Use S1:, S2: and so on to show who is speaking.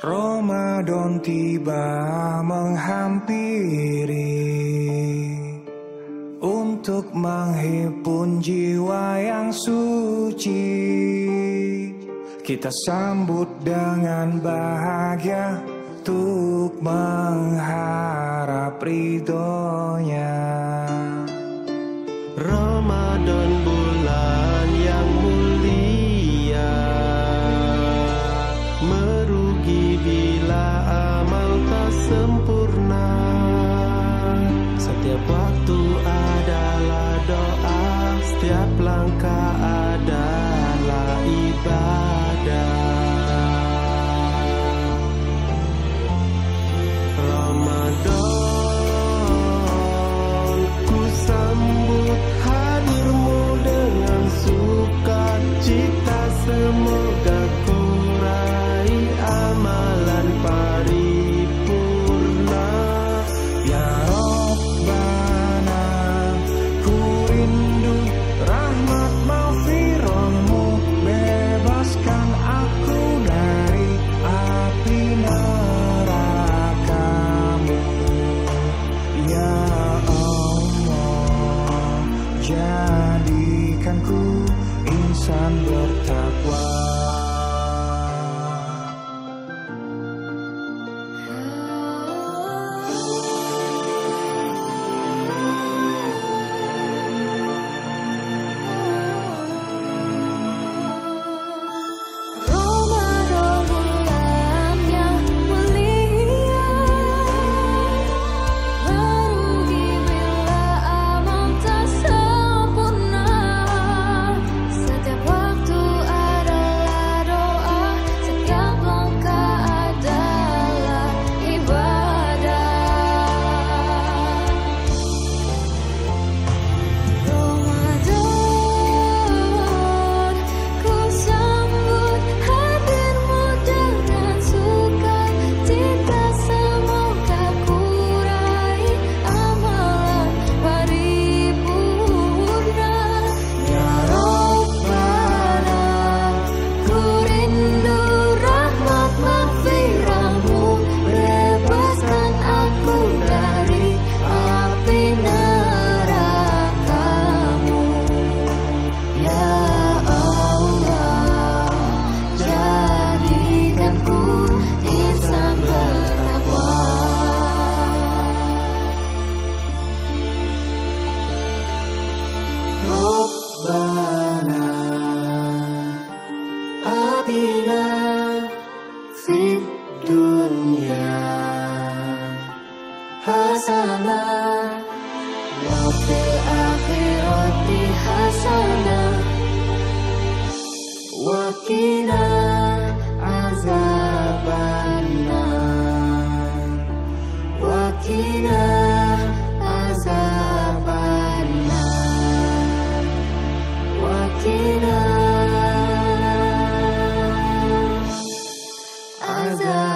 S1: Ramadan tiba menghampiri. Untuk menghimpun jiwa yang suci Kita sambut dengan bahagia Untuk mengharap ridhonya
S2: Setiap waktu adalah doa Setiap langkah
S1: jadikanku insan bertakwa.
S3: atina fit dunia hasanah wa fil akhirati hasanah. Gaza.